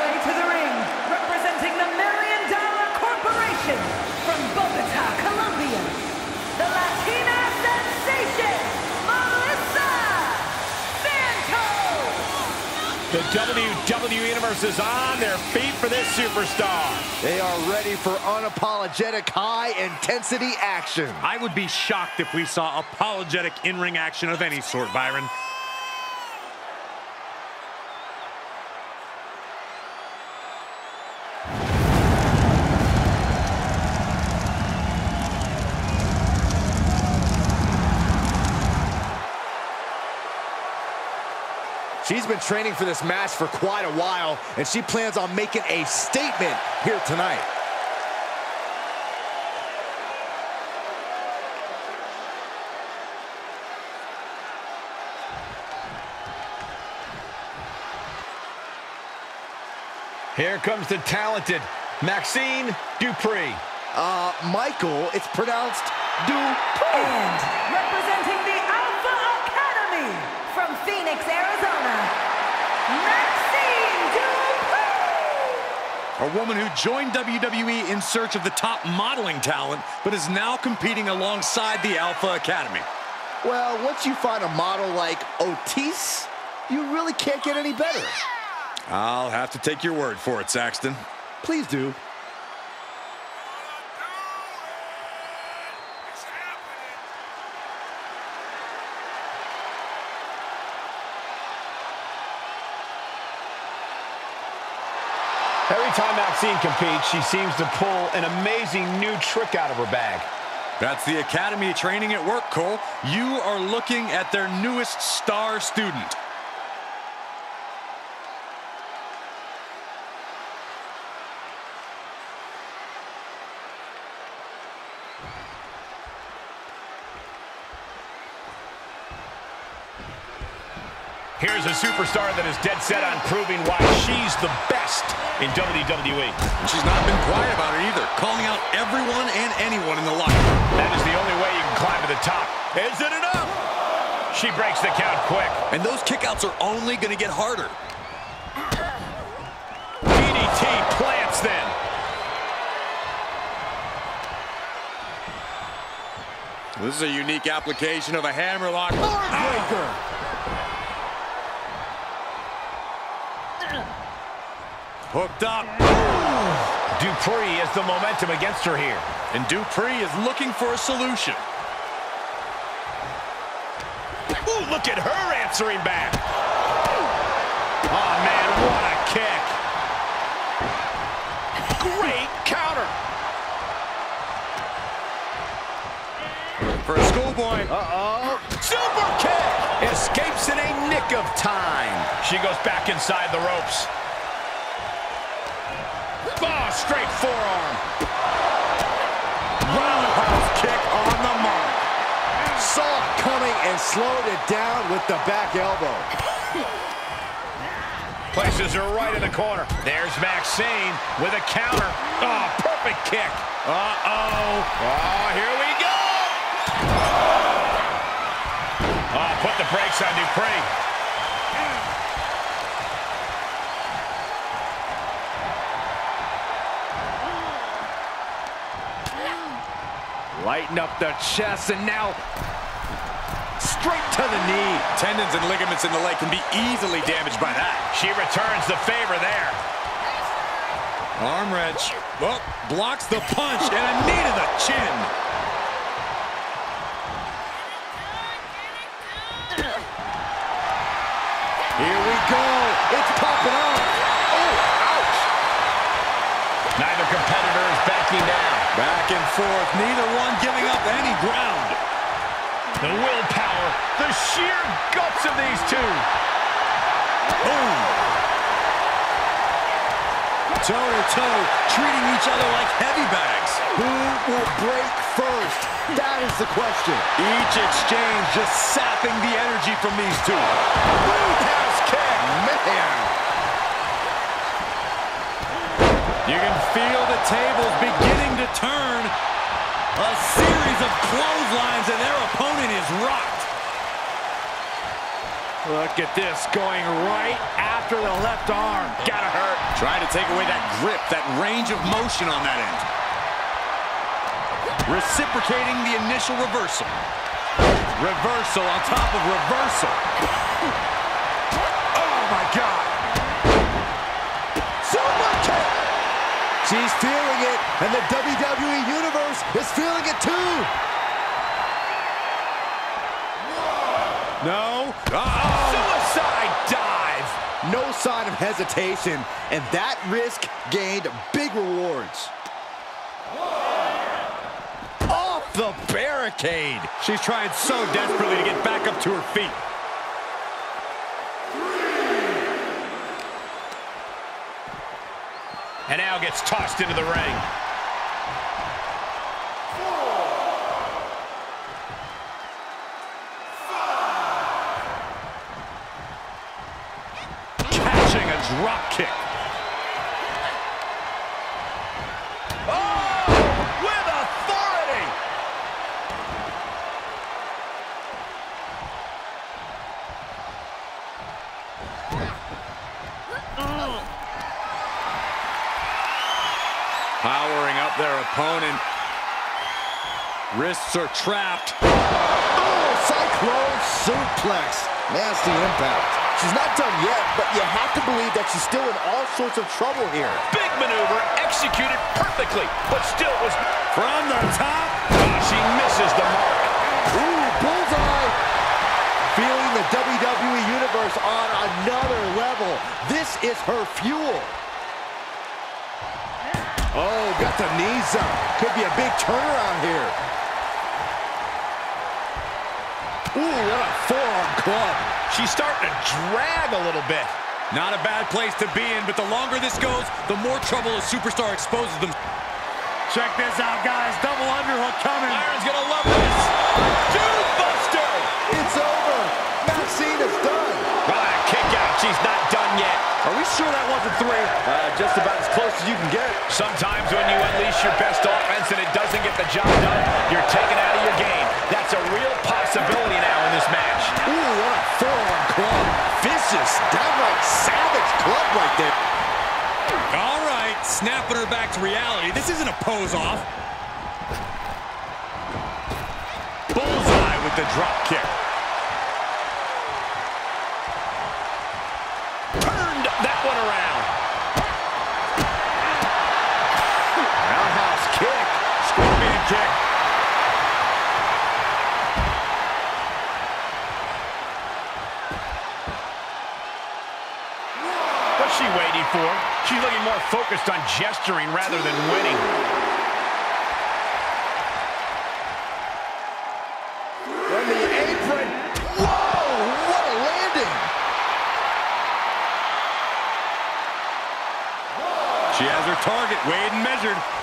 way to the ring, representing the Million Dollar Corporation from Bogota, Colombia, the Latina sensation, Melissa Santos! The WWE Universe is on their feet for this superstar. They are ready for unapologetic high-intensity action. I would be shocked if we saw apologetic in-ring action of any sort, Byron. Been training for this match for quite a while, and she plans on making a statement here tonight. Here comes the talented Maxxine Dupri. Uh, Michael, it's pronounced Dupri. And representing the Alpha Academy from Phoenix, Arizona, Maxxine Dupri! A woman who joined WWE in search of the top modeling talent, but is now competing alongside the Alpha Academy. Well, once you find a model like Otis, you really can't get any better. I'll have to take your word for it, Saxton. Please do. Every time Maxxine competes, she seems to pull an amazing new trick out of her bag. That's the Academy training at work, Cole. You are looking at their newest star student. Here's a superstar that is dead set on proving why she's the best in WWE. And she's not been quiet about it either, calling out everyone and anyone in the locker. That is the only way you can climb to the top. Is it enough? She breaks the count quick. And those kickouts are only going to get harder. DDT plants then. This is a unique application of a hammerlock. Ah! Hooked up. Dupri has the momentum against her here. And Dupri is looking for a solution. Ooh, look at her answering back. Oh, man, what a kick. Great counter. For a schoolboy. Uh-oh. Super kick. Escapes in a nick of time. She goes back inside the ropes. Straight forearm. Roundhouse kick on the mark. Saw it coming and slowed it down with the back elbow. Places her right in the corner. There's Maxxine with a counter. Oh, perfect kick. Uh-oh. Oh, here we go. Oh, put the brakes on Dupri. Lighten up the chest and now straight to the knee. Tendons and ligaments in the leg can be easily damaged by that. She returns the favor there. Arm wrench. Well, blocks the punch and a knee to the chin. Here we go. It's popping off. Oh, ouch. Neither backing down. Back and forth, neither one giving up any ground. The willpower, the sheer guts of these two. Boom. Toe-to-toe, treating each other like heavy bags. Who will break first? That is the question. Each exchange just sapping the energy from these two. Roundhouse kick. Man. You can feel the tables beginning to turn. A series of clotheslines and their opponent is rocked. Look at this, going right after the left arm. Gotta hurt. Trying to take away that grip, that range of motion on that end. Reciprocating the initial reversal. Reversal on top of reversal. Oh, my God. She's feeling it, and the WWE Universe is feeling it too. No. Uh-oh. Suicide dive. No sign of hesitation, and that risk gained big rewards. Off the barricade. She's trying so desperately to get back up to her feet. And now gets tossed into the ring. Catching a drop kick. Wrists are trapped. Oh, Cyclone suplex. Nasty impact. She's not done yet, but you have to believe that she's still in all sorts of trouble here. Big maneuver executed perfectly, but still was From the top. Ah, she misses the mark. Ooh, bullseye. Feeling the WWE Universe on another level. This is her fuel. Oh, got the knees up. Could be a big turnaround here. Ooh, what a forearm club. She's starting to drag a little bit. Not a bad place to be in, but the longer this goes, the more trouble a superstar exposes them. Check this out, guys. Double underhook coming. Iron's gonna love this. Dude Buster. It's over. Maxxine is done. Ah, kick out. She's not done yet. Are we sure that wasn't three? Uh, just about as close as you can get. Sometimes when you unleash your best offense and it doesn't get the job done, you're taken out of your game. That's a real possibility now in this match. Ooh, what a forearm club. Vicious, downright savage club right there. All right, snapping her back to reality. This isn't a pose off. Bullseye with the drop kick. Focused on gesturing rather than winning. From the apron. Whoa, what a landing. She has her target weighed and measured.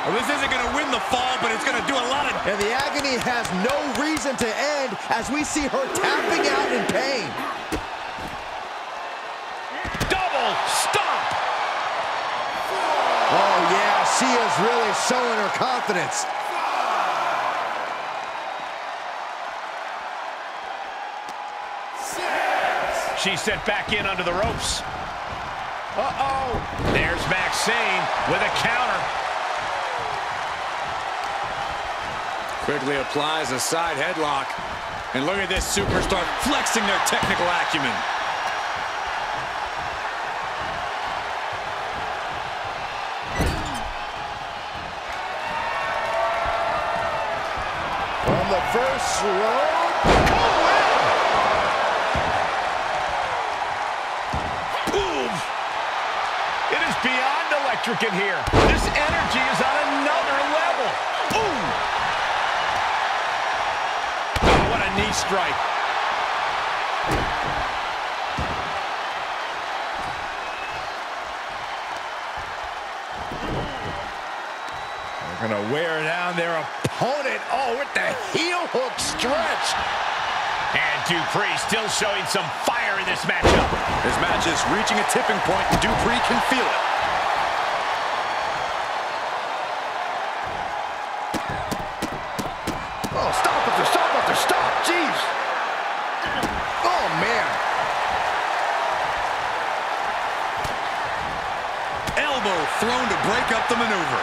Well, this isn't going to win the fall, but it's going to do a lot of... And the agony has no reason to end as we see her tapping out in pain. Double stop. Oh, yeah, she is really showing her confidence. She's sent back in under the ropes. Uh-oh. There's Maxxine with a counter. Quickly applies a side headlock. And look at this superstar flexing their technical acumen. From the first row. Boom! It is beyond electric in here. This energy is on another level. Boom! A knee strike. They're going to wear down their opponent. Oh, with the heel hook stretch. And Dupri still showing some fire in this matchup. This match is reaching a tipping point, and Dupri can feel it. Thrown to break up the maneuver.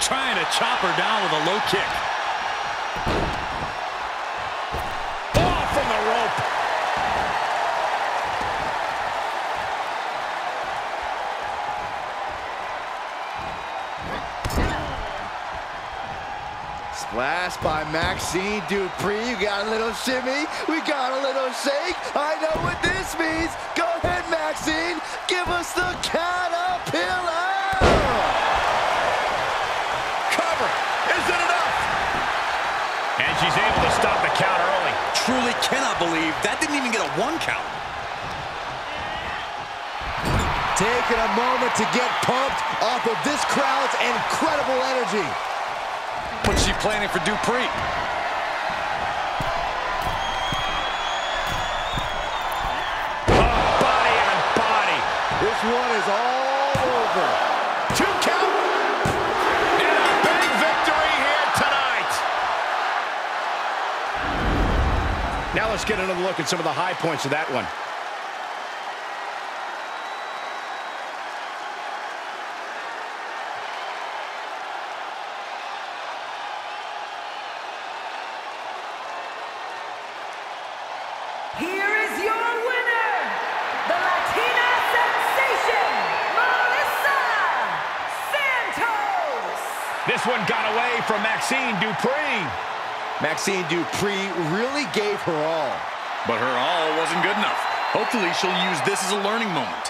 Trying to chop her down with a low kick. Splash by Maxxine Dupri. You got a little shimmy. We got a little shake. I know what this means. Go ahead, Maxxine. Give us the caterpillar. Cover. Is it enough? And she's able to stop the count early. Truly cannot believe that didn't even get a one count. Taking a moment to get pumped off of this crowd's incredible energy. What's she planning for Dupri? Body on body. This one is all over. Two count. And a big victory here tonight. Now let's get another look at some of the high points of that one. This one got away from Maxxine Dupri. Maxxine Dupri really gave her all. But her all wasn't good enough. Hopefully she'll use this as a learning moment.